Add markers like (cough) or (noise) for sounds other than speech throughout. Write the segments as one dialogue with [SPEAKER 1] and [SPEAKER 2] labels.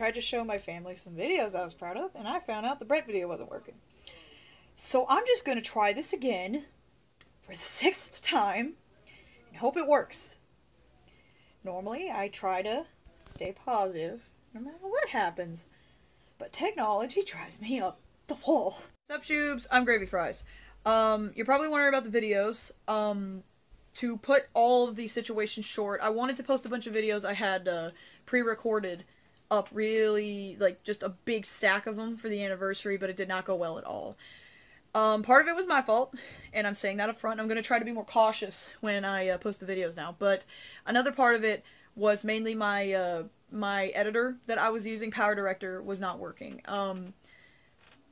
[SPEAKER 1] tried to show my family some videos I was proud of, and I found out the Brent video wasn't working. So I'm just going to try this again for the (laughs) sixth time and hope it works. Normally, I try to stay positive no matter what happens, but technology drives me up the wall. Sup, tubes? I'm Gravy Fries. Um, you're probably wondering about the videos. Um, to put all of these situations short, I wanted to post a bunch of videos I had uh, pre-recorded up really, like, just a big stack of them for the anniversary, but it did not go well at all. Um, part of it was my fault, and I'm saying that up front. I'm going to try to be more cautious when I uh, post the videos now. But another part of it was mainly my uh, my editor that I was using, Power Director, was not working. Um,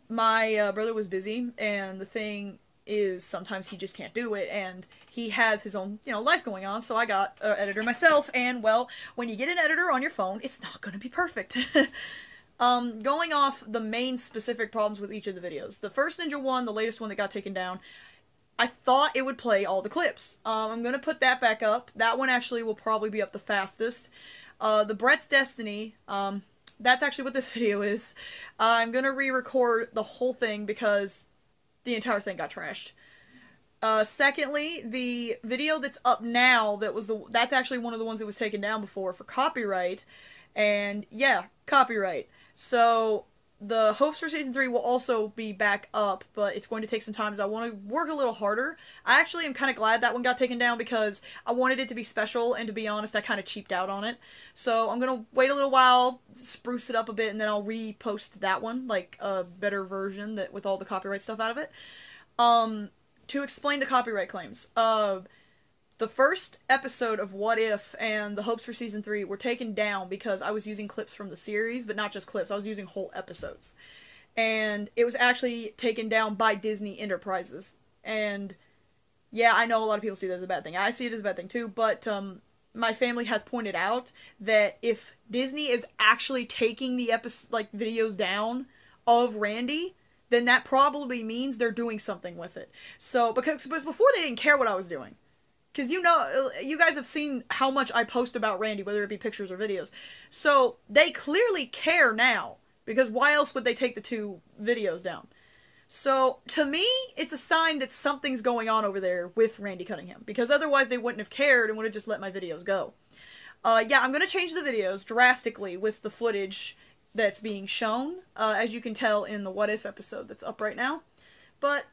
[SPEAKER 1] my uh, brother was busy, and the thing is sometimes he just can't do it, and he has his own you know life going on. So I got an editor myself, and well, when you get an editor on your phone, it's not going to be perfect. (laughs) Um, going off the main specific problems with each of the videos. The first Ninja one, the latest one that got taken down, I thought it would play all the clips. Um, I'm gonna put that back up. That one actually will probably be up the fastest. Uh, the Brent's Destiny, um, that's actually what this (laughs) video is. Uh, I'm gonna re-record the whole thing because the entire thing got trashed. Uh, secondly, the video that's up now that was the that's actually one of the ones that was taken down before for copyright, and yeah, copyright. So the hopes for season three will also be back up, but it's going to take some time as I want to work a little harder. I actually am kind of glad that one got taken down because I wanted it to be special, and to be honest, I kind of cheaped out on it. So I'm gonna wait a little while, spruce it up a bit, and then I'll repost that one, like a better version that with all the copyright stuff out of it. Um, to explain the copyright claims, uh, the first episode of What If and the hopes for season three were taken down because I was using clips from the series, but not just clips, I was using whole episodes. And it was actually taken down by Disney Enterprises. And yeah, I know a lot of people see that as a bad thing. I see it as a bad thing too, but um, my family has pointed out that if Disney is actually taking the episode like videos down of Randy, then that probably means they're doing something with it. So because but before they didn't care what I was doing because you know you guys have seen how much I post about Randy, whether it be pictures or videos. So they clearly care now because why else would they take the two videos down? So to me, it's a sign that something's going on over there with Randy Cunningham because otherwise they wouldn't have cared and would have just let my videos go. Uh, yeah, I'm gonna change the videos drastically with the footage that's being shown, uh, as you can tell in the What If episode that's up right now. But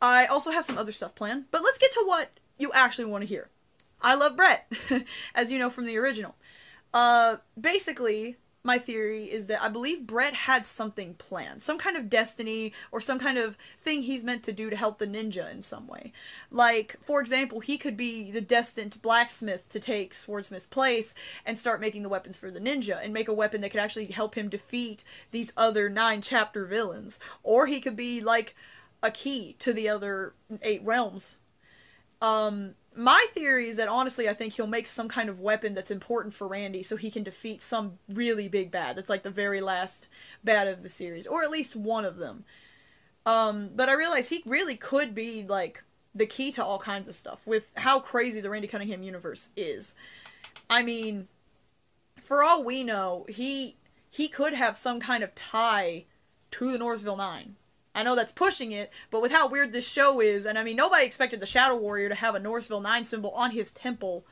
[SPEAKER 1] I also have some other stuff planned. But let's get to what you actually want to hear. I love Brent, (laughs) as you know from the original. Uh, basically, my theory is that I believe Brent had something planned, some kind of destiny or some kind of thing he's meant to do to help the ninja in some way. Like, for example, he could be the destined blacksmith to take Swordsmith's place and start making the weapons for the ninja and make a weapon that could actually help him defeat these other nine chapter villains. Or he could be like a key to the other eight realms um, my theory is that honestly, I think he'll make some kind of weapon that's important for Randy so he can defeat some really big bad. That's like the very last bad of the series, or at least one of them. Um, but I realize he really could be like the key to all kinds of stuff with how crazy the Randy Cunningham universe is. I mean, for all we know, he he could have some kind of tie to the Norrisville Nine. I know that's pushing it, but with how weird this show is, and I mean, nobody expected the Shadow Warrior to have a Norrisville 9 symbol on his temple.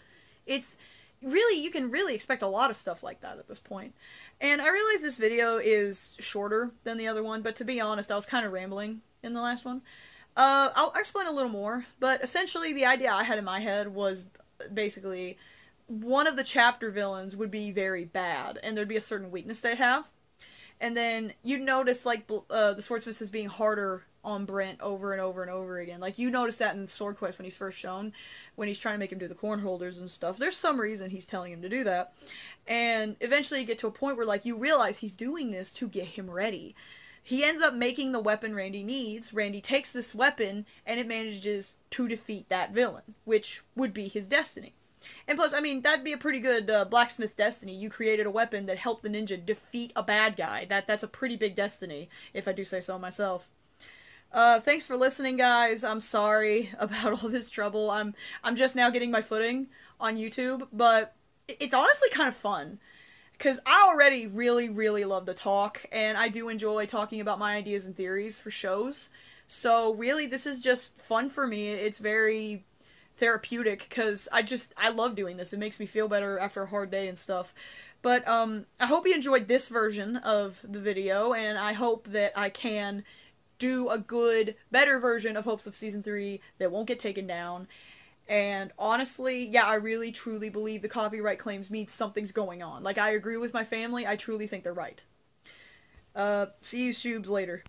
[SPEAKER 1] It's really, you can really expect a lot of stuff like that at this point. And I realize this video is shorter than the other one, but to be honest, I was kind of rambling in the last one. Uh, I'll explain a little more, but essentially the idea I had in my head was basically one of the chapter villains would be very bad, and there'd be a certain weakness they'd have and then you notice like uh, the swordsmith is being harder on Brent over and over and over again. Like you notice that in Sword Quest when he's first shown, when he's trying to make him do the corn holders and stuff. There's some reason he's telling him to do that, and eventually you get to a point where like you realize he's doing this to get him ready. He ends up making the weapon Randy needs. Randy takes this weapon and it manages to defeat that villain, which would be his destiny. And plus, I mean, that'd be a pretty good uh, blacksmith destiny. You created a weapon that helped the ninja defeat a bad guy. That that's a pretty big destiny, if I do say so myself. Uh, thanks for listening, guys. I'm sorry (laughs) about all this trouble. I'm I'm just now getting my footing on YouTube, but it's honestly kind of fun. because I already really, really love to talk, and I do enjoy talking about my ideas and theories for shows. So really, this is just fun for me. It's very therapeutic because I just I love doing this. It makes me feel better after a hard day and stuff. But um, I hope you enjoyed this version of the video, and I hope that I can do a good, better version of Hopes of Season 3 that won't get taken down. And honestly, yeah, I really truly believe the copyright claims mean something's going on. Like, I agree with my family, I truly think they're right. Uh, see you, Shubes, later.